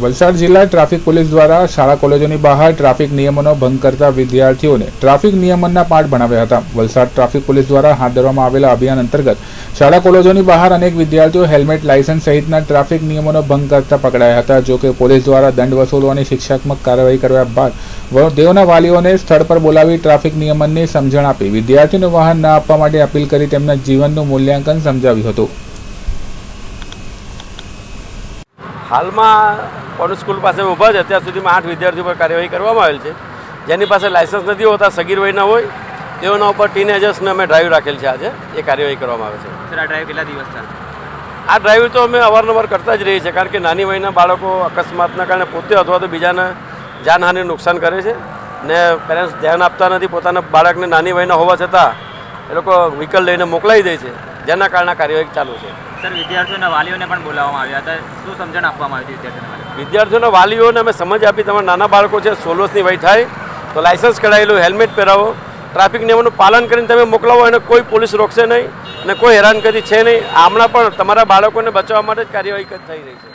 વલસાડ જિલ્લા traffic police દ્વારા શાળા કોલેજોની બહાર ટ્રાફિક નિયમોનો ભંગ કરતા વિદ્યાર્થીઓને ટ્રાફિક નિયમનના પાઠ ભણાવ્યા હતા. વલસાડ ટ્રાફિક પોલીસ દ્વારા હાથ ધરવામાં આવેલા અભિયાન અંતર્ગત શાળા કોલેજોની બહાર અનેક વિદ્યાર્થીઓ હેલ્મેટ, લાયસન્સ સહિતના ટ્રાફિક નિયમોનો ભંગ કરતા પકડાયા હતા, જો કે પોલીસ દ્વારા દંડ વસૂલવાની શિક્ષાત્મક કાર્યવાહી કરવા બાદ તેઓના વાલીઓને સ્થળ પર બોલાવી ટ્રાફિક નિયમનની સમજણ આપી વિદ્યાર્થીઓને વાહન ન આપવા માટે અપીલ કરી તેમના જીવનનું મૂલ્યાંકન સમજાવ્યું હતું. હાલમાં કોલેજ સ્કૂલ પાસે ઊભા જ અત્યાર સુધીમાં આઠ વિદ્યાર્થીઓ પર કાર્યવાહી કરવામાં આવેલ છે. જેની પાસે લાયસન્સ નથી હોતા સગીર વયના હોય તેઓના ઉપર ટીનેજર્સને અમે ડ્રાઈવ રાખેલ છે આજે. એ કાર્યવાહી કરવામાં આવે છે. સર આ ડ્રાઈવ કેટલા દિવસ ચાલે? આ ડ્રાઈવ તો અમે અવારનવાર કરતા જ રહીએ છીએ કારણ કે નાની વયના બાળકો અકસ્માતના કારણે પોતે અથવા તો બીજાને જાનહાનિ નુકસાન કરે છે ને પેરેન્ટ્સ ધ્યાન આપતા નથી પોતાના બાળકને નાની વયના હોવા છતાં એ લોકો વ્હીકલ લઈને મોકલાવી દે છે. જેના કારણે આ કાર્યવાહી ચાલુ છે. સર, વિદ્યાર્થીઓના, વાલીઓને પણ બોલાવવામાં આવ્યા હતા. શું સમજણ આપવામાં આવી વિદ્યાર્થીઓને વિદ્યાર્થીઓના, વાલીઓને અમે સમજ આપી. તમારા નાના બાળકો છે, સોળ વય થાય. તો લાયસન્સ કઢાવેલું હેલ્મેટ પહેરાવો. ટ્રાફિક નિયમોનું પાલન કરીને તમે મોકલાવો એને કોઈ પોલીસ રોકશે નહીં અને કોઈ હેરાનગતિ છે નહીં. હમણાં પણ તમારા બાળકોને બચાવવા માટે જ કાર્યવાહી થઈ રહી છે.